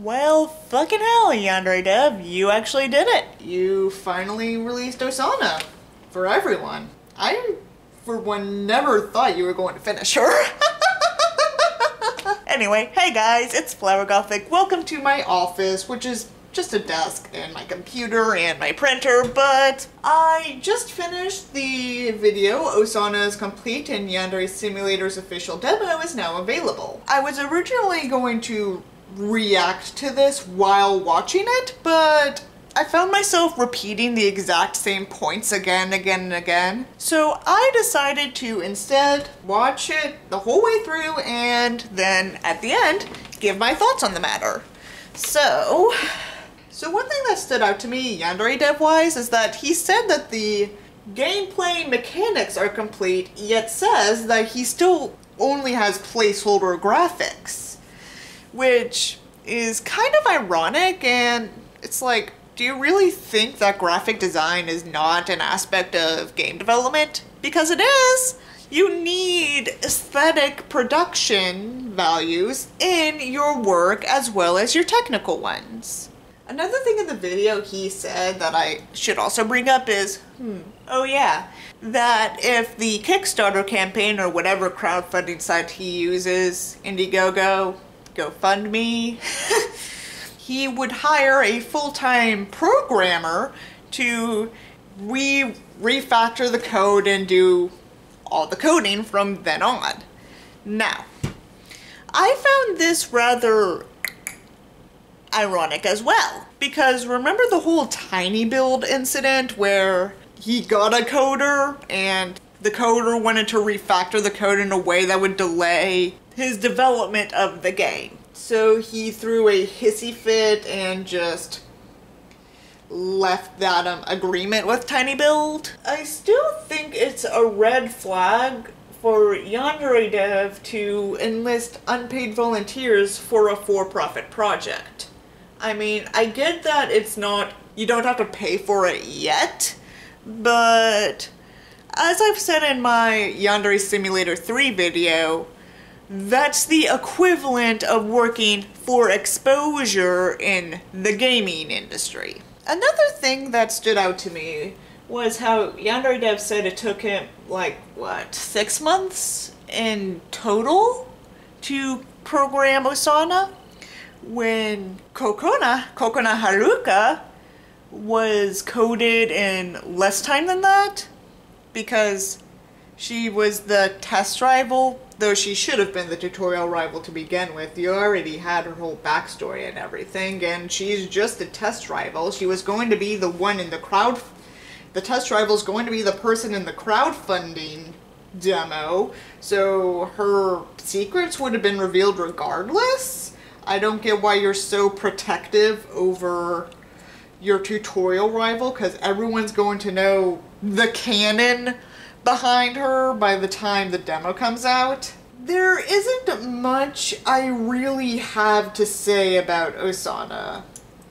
Well, fucking hell, Yandere Dev, you actually did it. You finally released Osana for everyone. I, for one, never thought you were going to finish her. anyway, hey guys, it's Flower Gothic. Welcome to my office, which is just a desk and my computer and my printer, but I just finished the video. Osana's complete and Yandere Simulator's official demo is now available. I was originally going to react to this while watching it, but I found myself repeating the exact same points again, and again, and again. So I decided to instead watch it the whole way through and then at the end, give my thoughts on the matter. So, so one thing that stood out to me, Yandere dev-wise, is that he said that the gameplay mechanics are complete, yet says that he still only has placeholder graphics. Which is kind of ironic, and it's like, do you really think that graphic design is not an aspect of game development? Because it is! You need aesthetic production values in your work as well as your technical ones. Another thing in the video he said that I should also bring up is, hmm, oh yeah, that if the Kickstarter campaign or whatever crowdfunding site he uses, Indiegogo, GoFundMe, he would hire a full-time programmer to re refactor the code and do all the coding from then on. Now, I found this rather ironic as well. Because remember the whole tinyBuild incident where he got a coder and the coder wanted to refactor the code in a way that would delay his development of the game. So he threw a hissy fit and just left that um, agreement with tinyBuild. I still think it's a red flag for Yandere Dev to enlist unpaid volunteers for a for-profit project. I mean, I get that it's not, you don't have to pay for it yet, but as I've said in my Yandere Simulator 3 video, that's the equivalent of working for exposure in the gaming industry. Another thing that stood out to me was how Yandere Dev said it took him, like, what, six months in total to program Osana? when Kokona, Kokona Haruka, was coded in less time than that because she was the test rival, though she should have been the tutorial rival to begin with. You already had her whole backstory and everything, and she's just a test rival. She was going to be the one in the crowd. The test rival is going to be the person in the crowdfunding demo, so her secrets would have been revealed regardless. I don't get why you're so protective over your tutorial rival because everyone's going to know the canon behind her by the time the demo comes out. There isn't much I really have to say about Osana,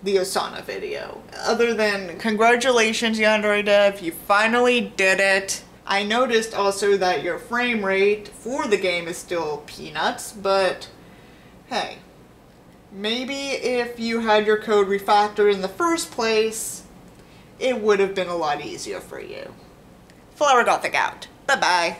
the Osana video, other than congratulations Yandere Dev, you finally did it. I noticed also that your frame rate for the game is still peanuts, but hey, Maybe if you had your code refactored in the first place, it would have been a lot easier for you. Flower Gothic out. Bye-bye.